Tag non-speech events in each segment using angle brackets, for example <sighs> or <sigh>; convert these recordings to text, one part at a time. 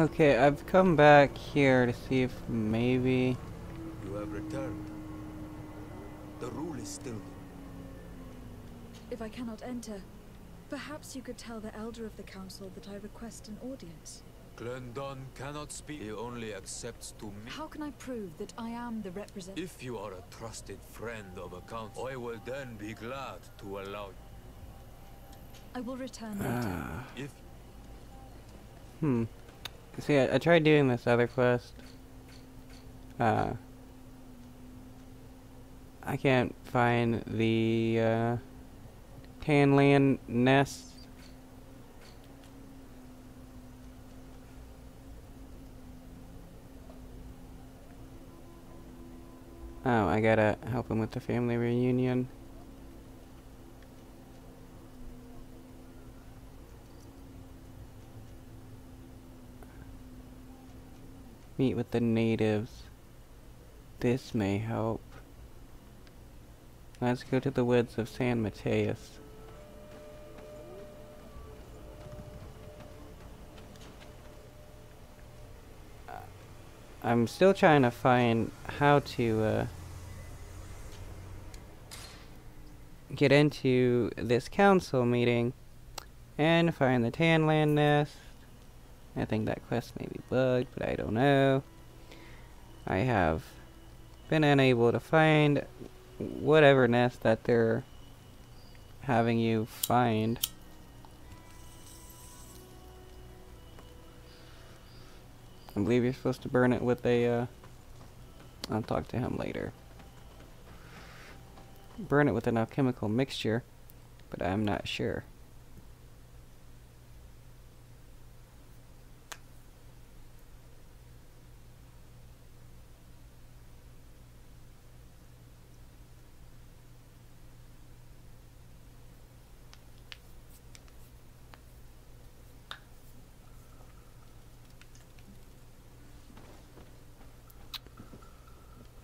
Okay, I've come back here to see if maybe... You have returned. The rule is still If I cannot enter, perhaps you could tell the elder of the council that I request an audience. Glendon cannot speak. He only accepts to me. How can I prove that I am the representative? If you are a trusted friend of a council, I will then be glad to allow you. I will return later. Ah. If Hmm. See, I, I tried doing this other quest. Uh, I can't find the uh, Tanland nest. Oh, I gotta help him with the family reunion. Meet with the natives. This may help. Let's go to the woods of San Mateus. I'm still trying to find how to uh, get into this council meeting and find the Tanland nest. I think that quest may be bugged, but I don't know. I have been unable to find whatever nest that they're having you find. I believe you're supposed to burn it with a, uh, I'll talk to him later. Burn it with an alchemical mixture, but I'm not sure.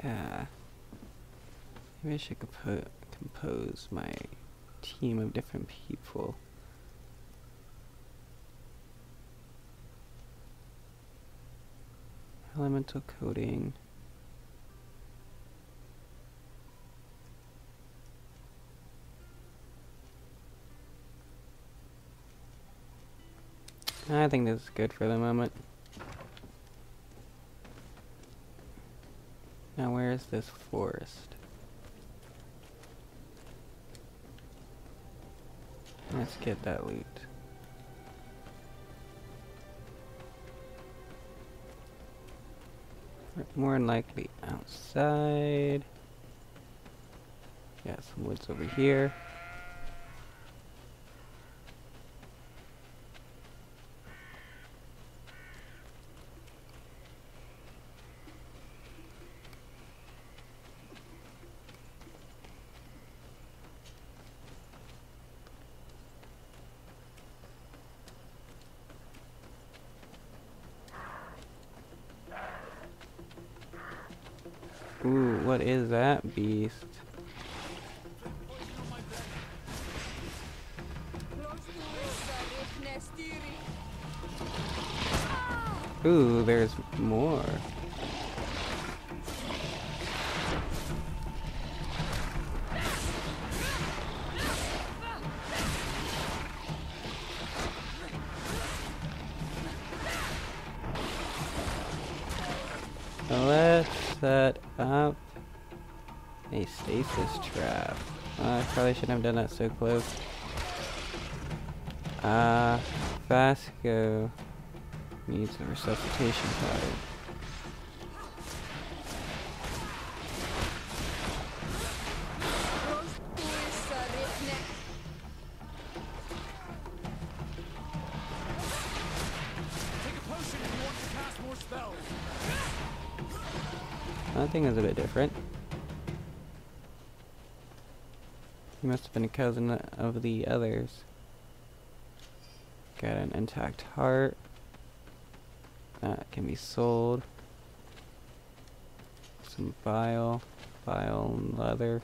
Uh, maybe I should compo compose my team of different people. Elemental coding. I think this is good for the moment. Now where is this forest? Let's get that loot. More than likely outside. Got some woods over here. Ooh, what is that beast? Ooh, there's more. Probably shouldn't have done that so close. Uh, Vasco needs a resuscitation powder. That thing is a bit different. He must have been a cousin of the others. Got an intact heart. That can be sold. Some bile. Bile and leather.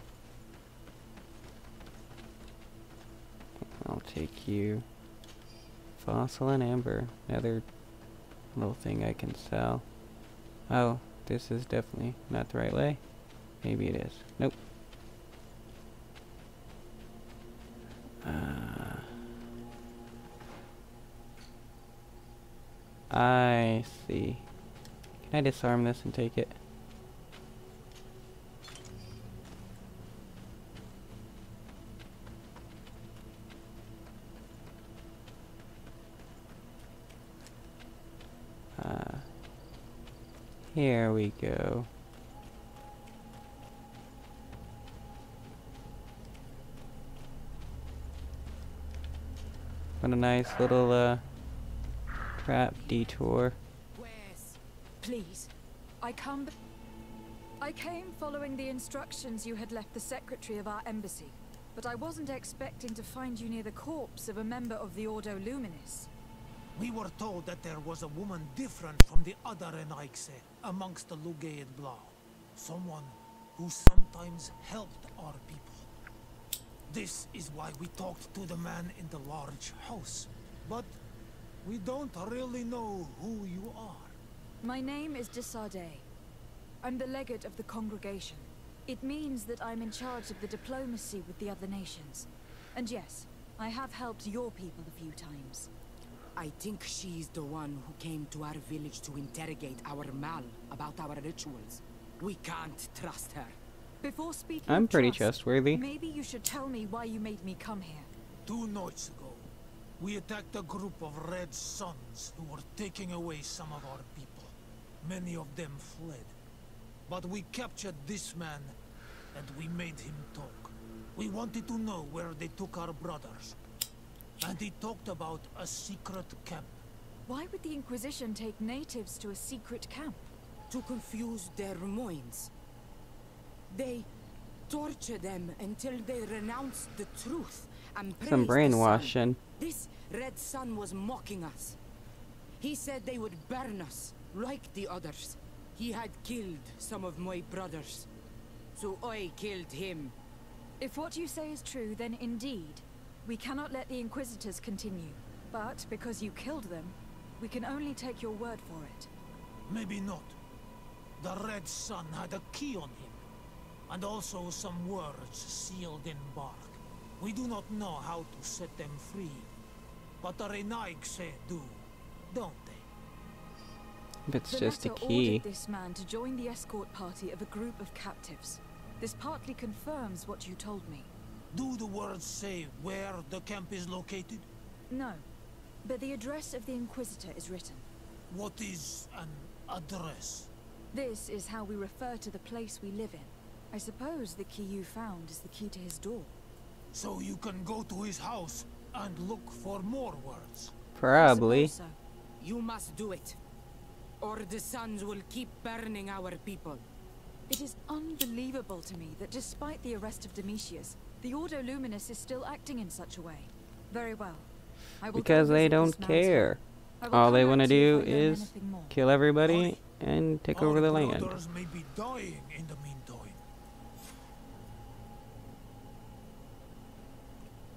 I'll take you. Fossil and amber. Another little thing I can sell. Oh, this is definitely not the right way. Maybe it is. Nope. I see. Can I disarm this and take it? Uh, here we go. What a nice little uh crap detour. Where's... Please, I come. b- I came following the instructions you had left the secretary of our embassy, but I wasn't expecting to find you near the corpse of a member of the Ordo Luminis. We were told that there was a woman different from the other Enaixe amongst the Lugaid Blau. Someone who sometimes helped our people. This is why we talked to the man in the large house. But we don't really know who you are. My name is De Sardet. I'm the legate of the congregation. It means that I'm in charge of the diplomacy with the other nations. And yes, I have helped your people a few times. I think she's the one who came to our village to interrogate our Mal about our rituals. We can't trust her. Before speaking I'm pretty trust, trustworthy. Maybe you should tell me why you made me come here. Two nights ago, we attacked a group of Red Sons who were taking away some of our people. Many of them fled. But we captured this man, and we made him talk. We wanted to know where they took our brothers. And he talked about a secret camp. Why would the Inquisition take natives to a secret camp? To confuse their minds. They torture them until they renounce the truth and praise Some brainwashing. This Red Sun was mocking us. He said they would burn us, like the others. He had killed some of my brothers. So I killed him. If what you say is true, then indeed, we cannot let the Inquisitors continue. But because you killed them, we can only take your word for it. Maybe not. The Red Sun had a key on him. And also some words sealed in bark. We do not know how to set them free. But the Renaigse do, don't they? If it's the just a key. ordered this man to join the escort party of a group of captives. This partly confirms what you told me. Do the words say where the camp is located? No, but the address of the Inquisitor is written. What is an address? This is how we refer to the place we live in. I suppose the key you found is the key to his door. So you can go to his house and look for more words. Probably. so. You must do it. Or the suns will keep burning our people. It is unbelievable to me that despite the arrest of Domitius, the Ordo Luminis is still acting in such a way. Very well. I will Because they don't this man's home. care. All they want to to do if I learn is kill everybody and take Our over the land. may be dying in the meantime.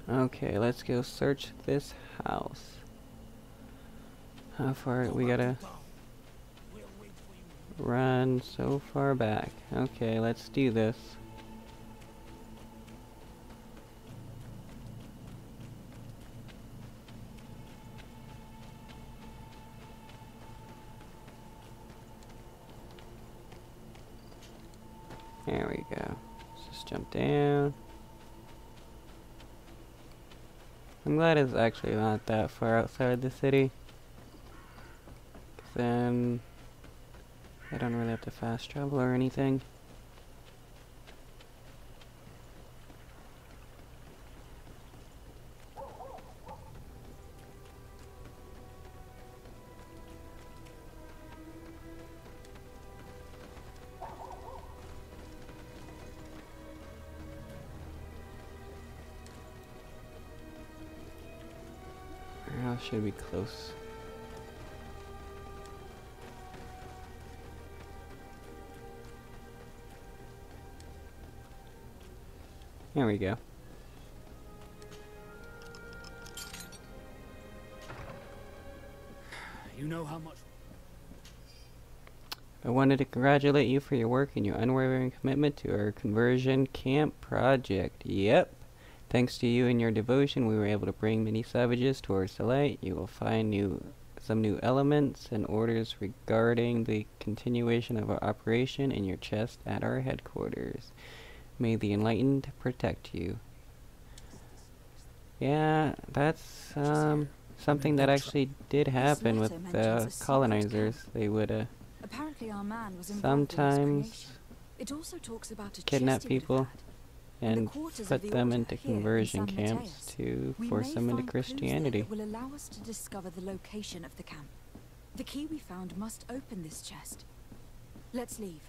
Okay, let's go search this house. How far we gotta town. We'll wait for you. run so far back. Okay, let's do this. There we go. Let's just jump down. I'm glad it's actually not that far outside the city. then I don't really have to fast travel or anything. Should be close. There we go. You know how much I wanted to congratulate you for your work and your unwavering commitment to our conversion camp project. Yep. Thanks to you and your devotion, we were able to bring many savages towards the light. You will find new some new elements and orders regarding the continuation of our operation in your chest at our headquarters. May the enlightened protect you. Yeah, that's um something that actually did happen with the mentions a secret colonizers. They would uh, Apparently our man was involved in its sometimes. It also talks about a kidnap chest he would people. And the and quarters of put them into here in conversion camps to We force them into find clues there Christianity. that will allow us to discover the location of the camp. The key we found must open this chest. Let's leave.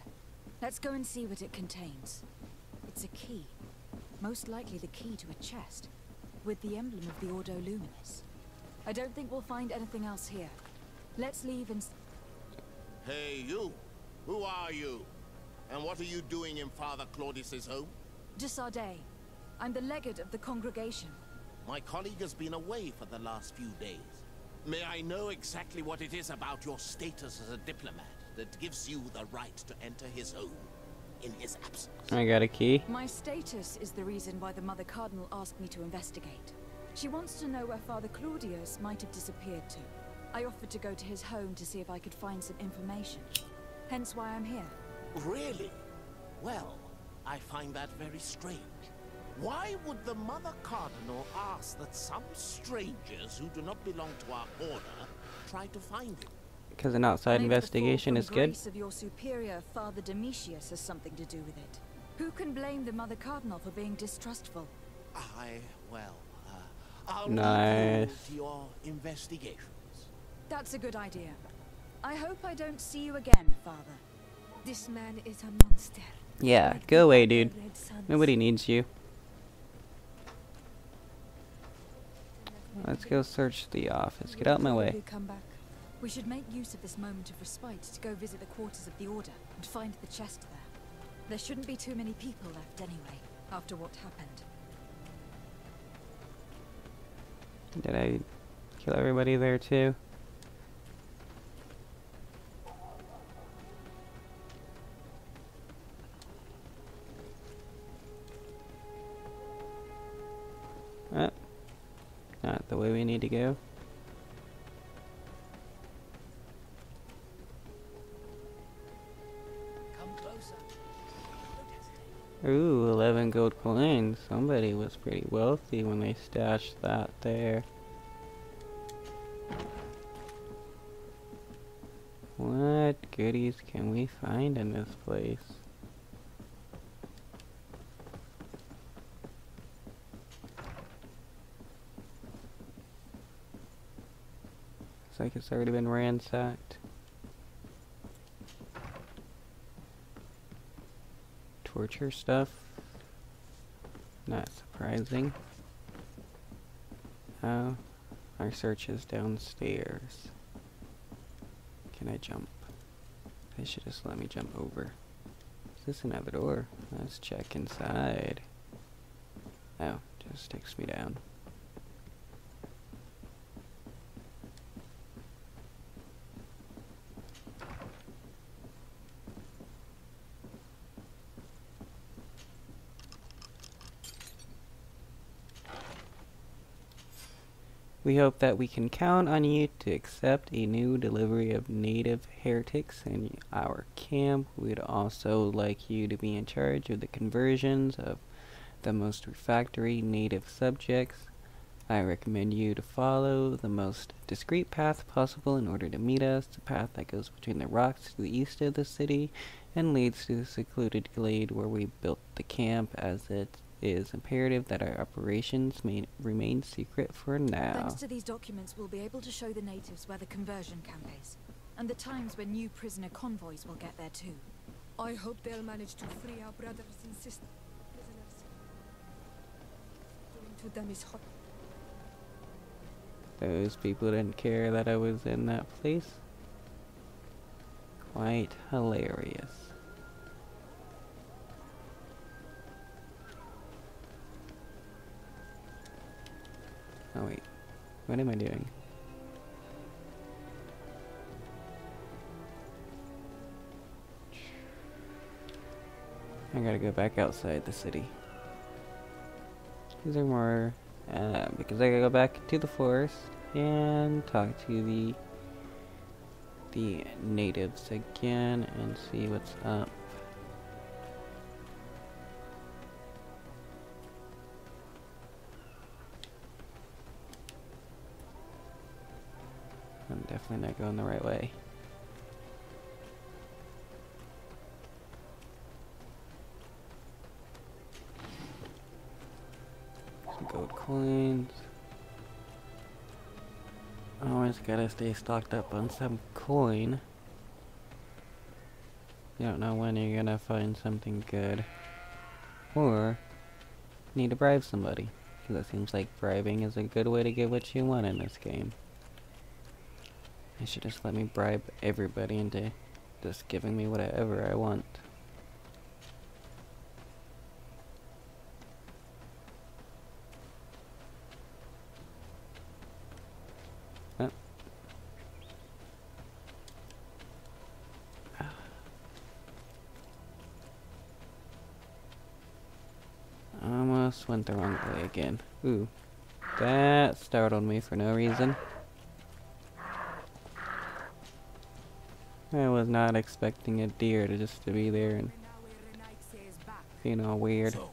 Let's go and see what it contains. It's a key. Most likely the key to a chest. With the emblem of the Ordo Luminis. I don't think we'll find anything else here. Let's leave and... Hey, you! Who are you? And what are you doing in Father Claudius's home? De Sardet. I'm the legate of the congregation. My colleague has been away for the last few days. May I know exactly what it is about your status as a diplomat that gives you the right to enter his home in his absence? I got a key. My status is the reason why the Mother Cardinal asked me to investigate. She wants to know where Father Claudius might have disappeared to. I offered to go to his home to see if I could find some information. Hence why I'm here. Really? Well, I find that very strange. Why would the Mother Cardinal ask that some strangers who do not belong to our order try to find him? Because an outside Maybe the fall investigation is good. grace of your superior, Father Domitius, has something to do with it. Who can blame the Mother Cardinal for being distrustful? I, well, uh, I'll Nice. leave your investigations. That's a good idea. I hope I don't see you again, Father. This man is a monster. Yeah, go away, dude. Nobody needs you. Let's go search the office. Get out of my way. Probably Come back. We should make use of this moment of respite to go visit the quarters of the Order and find the chest there. There shouldn't be too many people left anyway, after what happened. Did I kill everybody there too? Not the way we need to go. Ooh, 11 gold coins. Somebody was pretty wealthy when they stashed that there. What goodies can we find in this place? Looks like it's already been ransacked. torture stuff. Not surprising. Oh, our search is downstairs. Can I jump? They should just let me jump over. Is this another door? Let's check inside. Oh, just takes me down. We hope that we can count on you to accept a new delivery of native heretics in our camp. We'd also like you to be in charge of the conversions of the most refractory native subjects. I recommend you to follow the most discreet path possible in order to meet us, the path that goes between the rocks to the east of the city and leads to the secluded glade where we built the camp as it is imperative that our operations may remain secret for now. Thanks to these documents, we'll be able to show the natives where the conversion camp is, and the times when new prisoner convoys will get there too. I hope they'll manage to free our brothers and sisters. Prisoners. Doing to them is hot. Those people didn't care that I was in that place. Quite hilarious. Oh wait, what am I doing? I gotta go back outside the city. Is there more? Uh, because I gotta go back to the forest and talk to the the natives again and see what's up. Definitely not going the right way. Some gold coins. Always gotta stay stocked up on some coin. You don't know when you're gonna find something good. Or need to bribe somebody. Because it seems like bribing is a good way to get what you want in this game. They should just let me bribe everybody into just giving me whatever I want. <sighs> Almost went the wrong way again. Ooh. That startled me for no reason. I was not expecting a deer to just to be there and being all weird. So,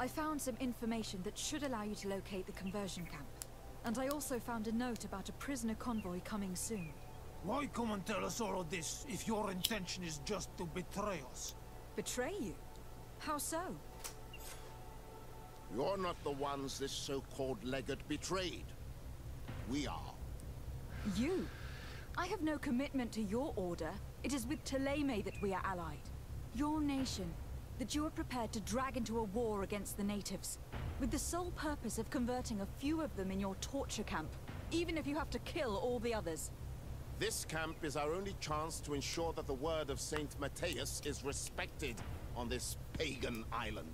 I found some information that should allow you to locate the conversion camp. And I also found a note about a prisoner convoy coming soon. why come and tell us all of this if your intention is just to betray us? Betray you? How so? You're not the ones this so-called legate betrayed. We are. You? I have no commitment to your order. It is with Teleme that we are allied. Your nation, that you are prepared to drag into a war against the natives, with the sole purpose of converting a few of them in your torture camp, even if you have to kill all the others. This camp is our only chance to ensure that the word of Saint Matthias is respected on this pagan island.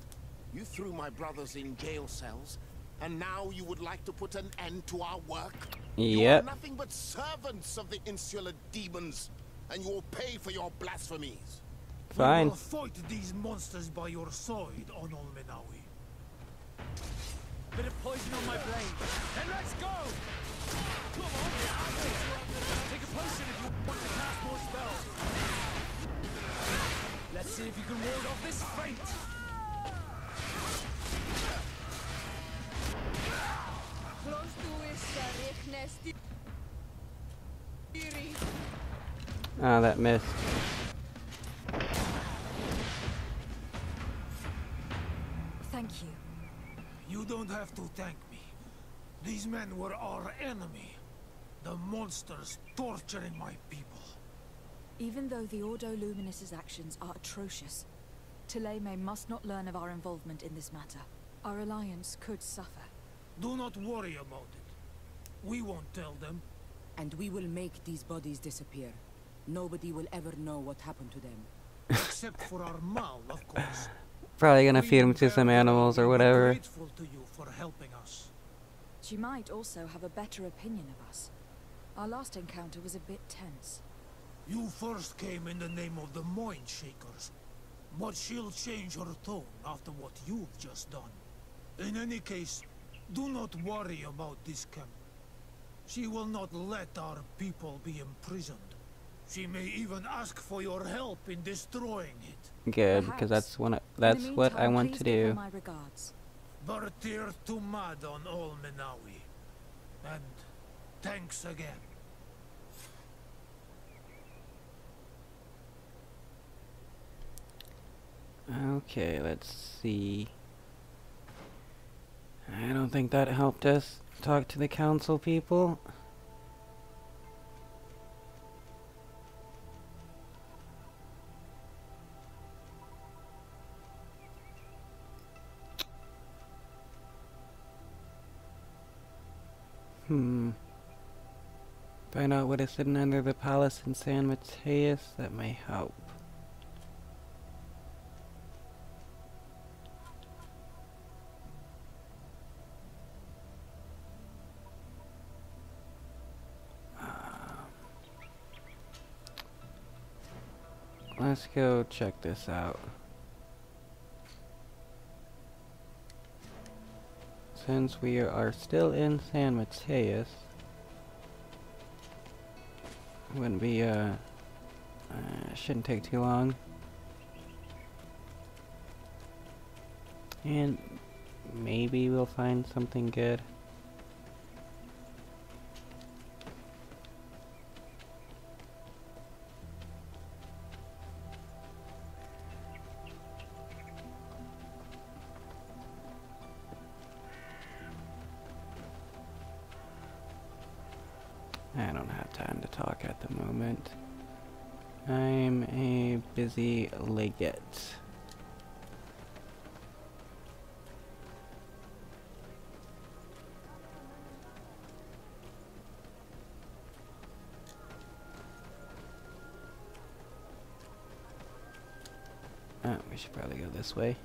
You threw my brothers in jail cells, and now you would like to put an end to our work? You are nothing but servants of the insular demons, and you will pay for your blasphemies. Fine. Will fight these monsters by your side, Onol Menawi. Bit of poison on my blade. Then let's go! Come on! Take a potion if you want to cast more spells. Let's see if you can ward off this fate. Issa riechnesti. Ah, that missed. Thank you. You don't have to thank me. These men were our enemy. The monsters torturing my people. Even though the Ordo Luminis's actions are atrocious, Teleme must not learn of our involvement in this matter. Our alliance could suffer. Do not worry about it. We won't tell them. And we will make these bodies disappear. Nobody will ever know what happened to them. <laughs> Except for our Mal, of course. Probably gonna We feed them to some animals or whatever. grateful to you for helping us. She might also have a better opinion of us. Our last encounter was a bit tense. You first came in the name of the Mind Shakers, but she'll change her tone after what you've just done. In any case, do not worry about this camp. She will not let our people be imprisoned. She may even ask for your help in destroying it. Good, Perhaps. because that's one. In the That's what I want to do. My regards. Bertir Tumad on all Menawi. And thanks again. Okay, let's see. I don't think that helped us talk to the council people. Hmm. Find out what is hidden under the palace in San Mateus. That may help. Let's go check this out. Since we are still in San Mateus, wouldn't be, uh, uh, shouldn't take too long. And maybe we'll find something good. Busy legate. Oh, we should probably go this way.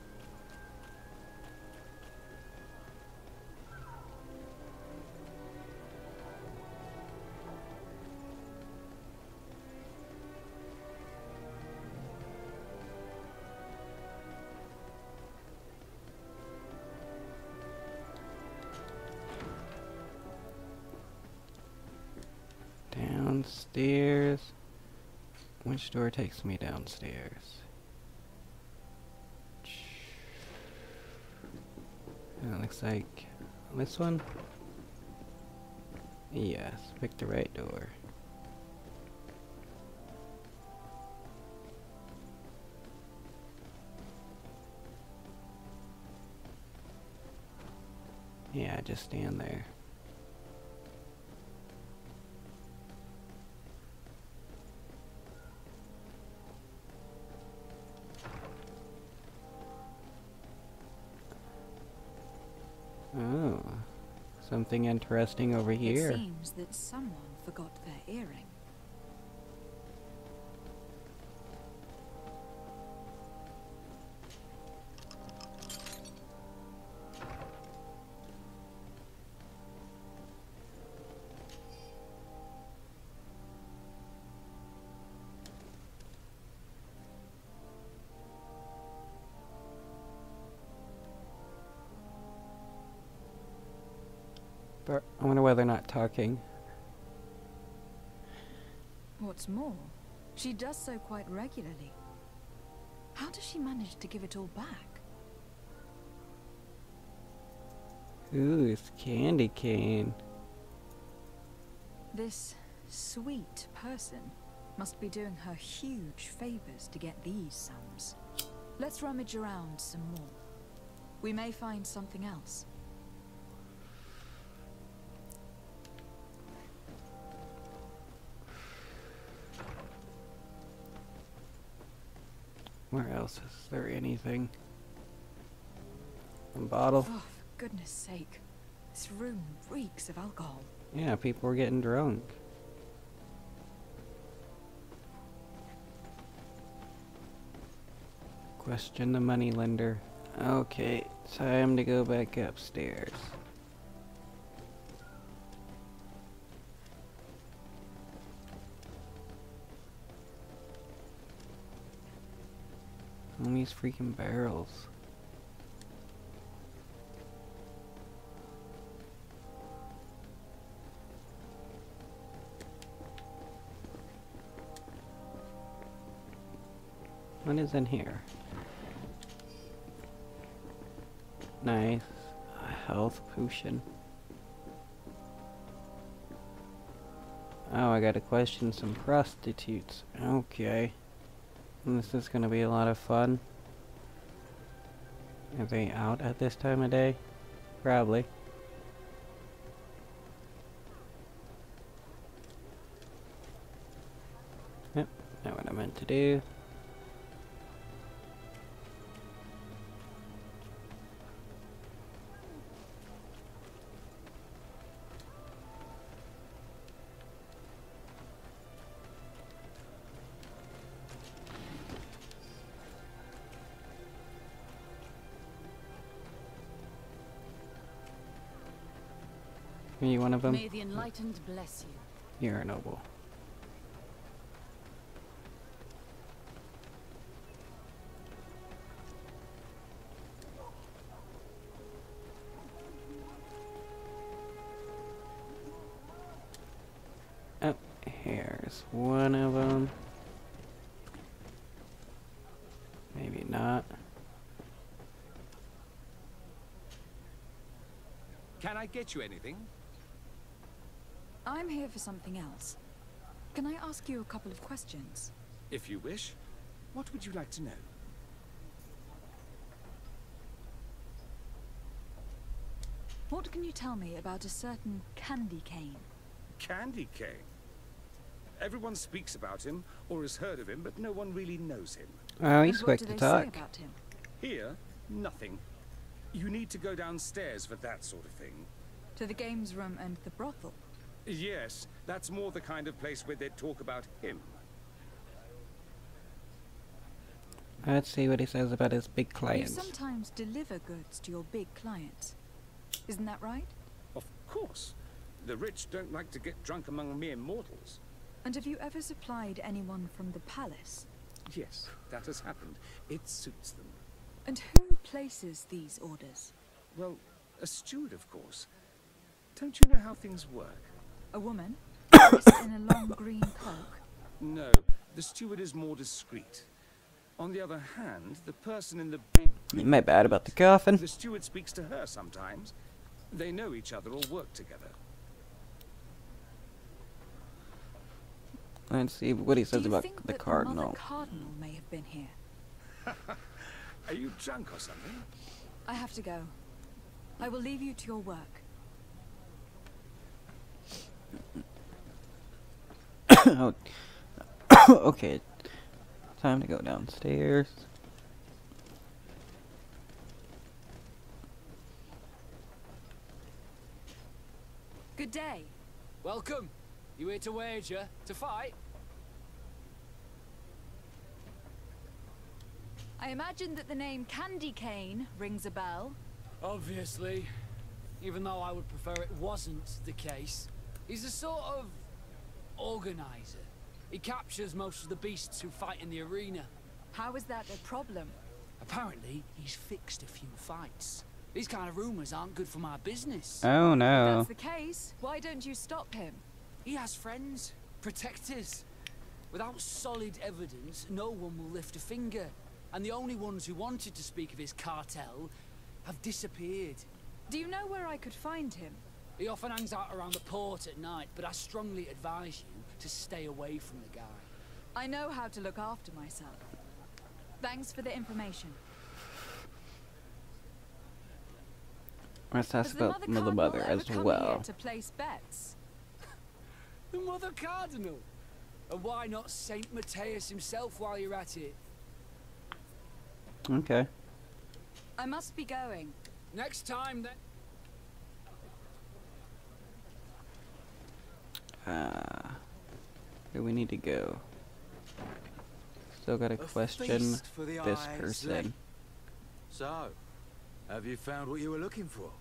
Downstairs. Which door takes me downstairs? It looks like this one. Yes, pick the right door. Yeah, just stand there. Something interesting over here. It seems that someone forgot their earring. But I wonder why they're not talking. What's more, she does so quite regularly. How does she manage to give it all back? Ooh, it's candy cane. This sweet person must be doing her huge favors to get these sums. Let's rummage around some more. We may find something else. Where else is there anything? A bottle? Oh, for goodness sake. This room reeks of alcohol. Yeah, people were getting drunk. Question the moneylender. Okay, time to go back upstairs. These freaking barrels. What is in here? Nice. A health potion. Oh, I gotta question some prostitutes. Okay. This is gonna be a lot of fun. Are they out at this time of day? Probably. Yep, not what I meant to do. Are you one of them? May the enlightened bless you. You're a noble. Oh, here's one of them. Maybe not. Can I get you anything? I'm here for something else. Can I ask you a couple of questions? If you wish. What would you like to know? What can you tell me about a certain candy cane? Candy Cane. Everyone speaks about him, or has heard of him, but no one really knows him. Oh, And he's what quick do to they talk. about him? Here, nothing. You need to go downstairs for that sort of thing. To the games room and the brothel. Yes, that's more the kind of place where they'd talk about him. Let's see what he says about his big clients. You sometimes deliver goods to your big clients. Isn't that right? Of course. The rich don't like to get drunk among mere mortals. And have you ever supplied anyone from the palace? Yes, that has happened. It suits them. And who places these orders? Well, a steward, of course. Don't you know how things work? A woman? <coughs> dressed in a long green cloak? No, the steward is more discreet. On the other hand, the person in the big... Am I bad about the coffin? The steward speaks to her sometimes. They know each other or work together. Let's see what he Do says you about think the that cardinal. Mother Cardinal may have been here. <laughs> Are you drunk or something? I have to go. I will leave you to your work. Oh. <coughs> okay. Time to go downstairs. Good day. Welcome. You here to wager? To fight? I imagine that the name Candy Cane rings a bell. Obviously. Even though I would prefer it wasn't the case. He's a sort of... organizer. He captures most of the beasts who fight in the arena. How is that a problem? Apparently, he's fixed a few fights. These kind of rumors aren't good for my business. Oh If no. that's the case, why don't you stop him? He has friends, protectors. Without solid evidence, no one will lift a finger. And the only ones who wanted to speak of his cartel have disappeared. Do you know where I could find him? He often hangs out around the port at night, but I strongly advise you to stay away from the guy. I know how to look after myself. Thanks for the information. Let's ask the about Mother Mother Mother as well. to place bets? <laughs> The Mother Cardinal! And why not Saint Matthias himself while you're at it? Okay. I must be going. Next time, then. Uh, where do we need to go? Still got a A question for this person. So, have you found what you were looking for?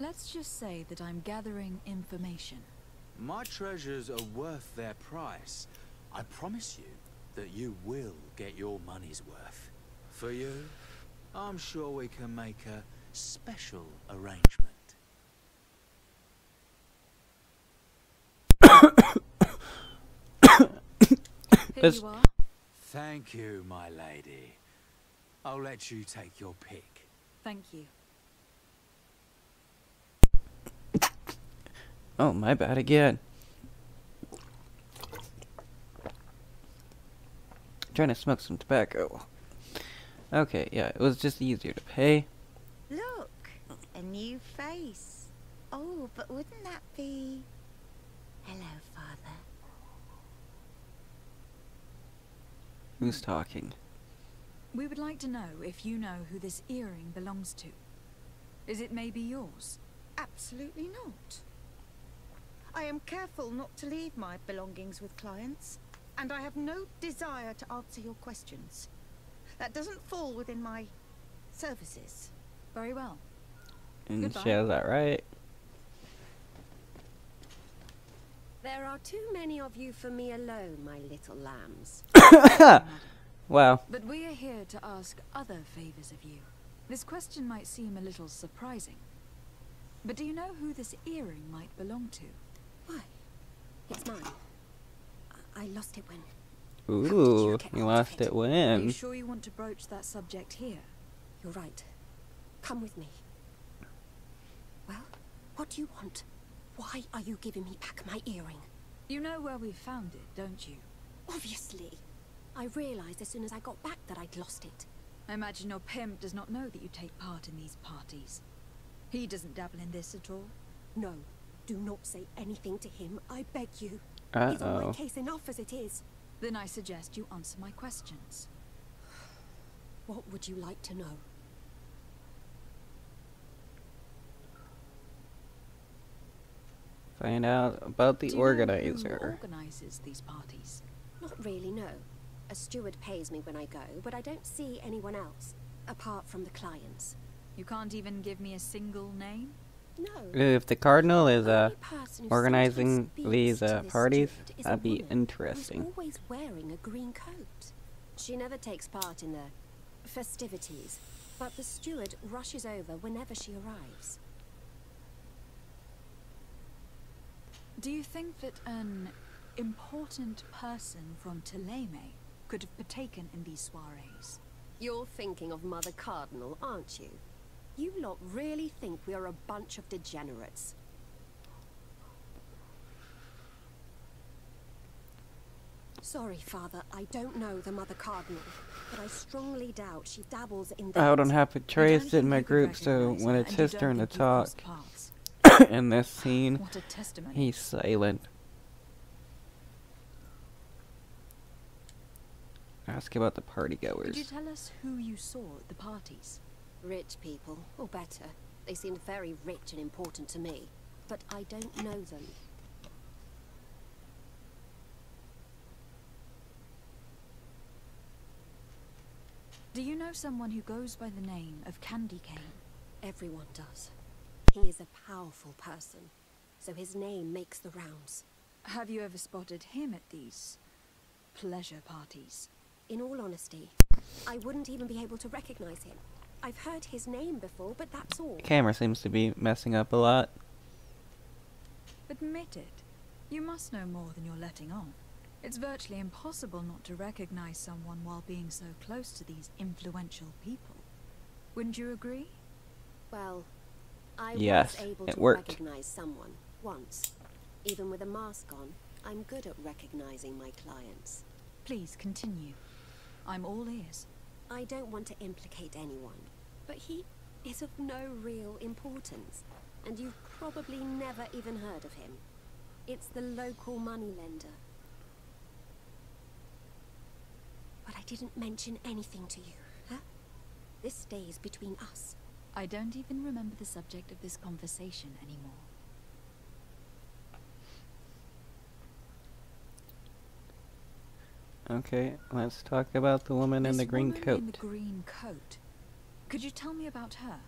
Let's just say that I'm gathering information. My treasures are worth their price. I promise you that you will get your money's worth. For you, I'm sure we can make a special arrangement. Here There's- you are. Thank you, my lady. I'll let you take your pick. Thank you. Oh, my bad again. Trying to smoke some tobacco. Okay, yeah, it was just easier to pay. Look, a new face. Oh, but wouldn't that be... Hello, Who's talking? We would like to know if you know who this earring belongs to. Is it maybe yours? Absolutely not. I am careful not to leave my belongings with clients, and I have no desire to answer your questions. That doesn't fall within my services. Very well. And Goodbye. she has that right. There are too many of you for me alone, my little lambs. <laughs> Wow. But we are here to ask other favors of you. This question might seem a little surprising. But do you know who this earring might belong to? Why? It's mine. I lost it when. Ooh, you lost it when? Are you sure you want to broach that subject here? You're right. Come with me. Well, what do you want? Why are you giving me back my earring? You know where we found it, don't you? Obviously. I realized as soon as I got back that I'd lost it. I imagine your pimp does not know that you take part in these parties. He doesn't dabble in this at all. No, do not say anything to him, I beg you. He's on my Uh-oh. case enough as it is. Then I suggest you answer my questions. What would you like to know? Find out about the Do you know who organizer. organizes these parties? Not really, no. A steward pays me when I go, but I don't see anyone else, apart from the clients. You can't even give me a single name? No. If the cardinal is uh, Only person who organizing these uh, parties, steward is a that'd be interesting. always wearing a green coat. She never takes part in the festivities, but the steward rushes over whenever she arrives. Do you think that an important person from Thélème could have partaken in these soirees? You're thinking of Mother Cardinal, aren't you? You lot really think we're a bunch of degenerates. Sorry, Father, I don't know the Mother Cardinal, but I strongly doubt she dabbles in I don't that. have Petrus in my group, so when it's his turn to think you cross talk <coughs> in this scene, <coughs> What a testimony. he's silent. Ask about the party goers. Could you tell us who you saw at the parties? Rich people, or better. They seemed very rich and important to me, but I don't know them. Do you know someone who goes by the name of Candy Cane? Everyone does. He is a powerful person, so his name makes the rounds. Have you ever spotted him at these pleasure parties? In all honesty, I wouldn't even be able to recognize him. I've heard his name before, but that's all. The Camera seems to be messing up a lot. Admit it. You must know more than you're letting on. It's virtually impossible not to recognize someone while being so close to these influential people. Wouldn't you agree? Well, I Yes, was able it to worked. recognize someone once. Even with a mask on, I'm good at recognizing my clients. Please continue. I'm all ears. I don't want to implicate anyone, but he is of no real importance, and you've probably never even heard of him. It's the local moneylender. But I didn't mention anything to you, huh? This stays between us. I don't even remember the subject of this conversation anymore. Okay, let's talk about the woman in the green woman coat. in the green coat. Could you tell me about her?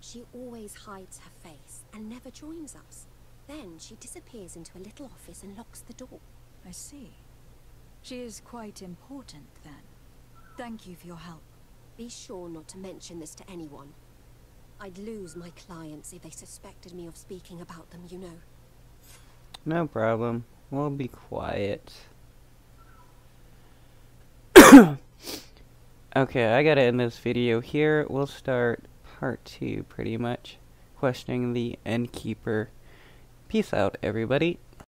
She always hides her face and never joins us. Then she disappears into a little office and locks the door. I see. She is quite important then. Thank you for your help. Be sure not to mention this to anyone. I'd lose my clients if they suspected me of speaking about them, you know. No problem. We'll be quiet. <coughs> okay, I gotta end this video here. We'll start part two, pretty much. Questioning the innkeeper. Peace out, everybody.